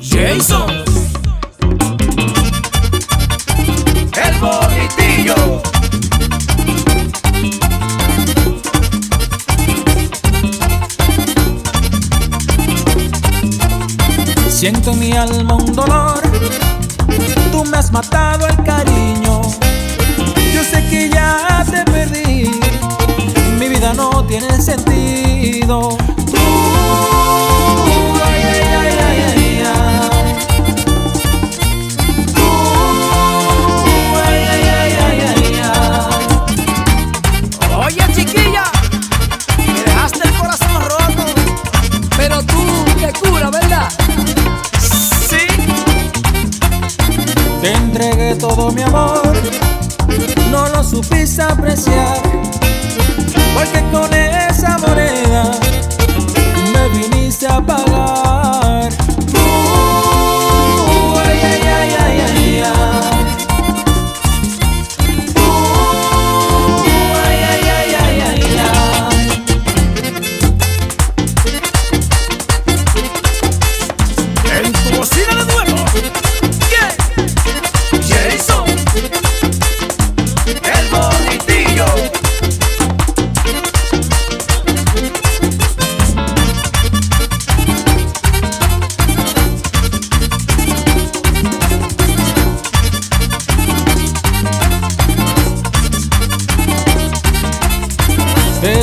Jason. El bonitillo. Siento en mi alma un dolor, tú me has matado el cariño. Yo sé que ya te entregué todo mi amor, no lo supiste apreciar, porque con esa Te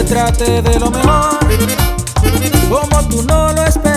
traté de lo mejor, como tú no lo esperabas.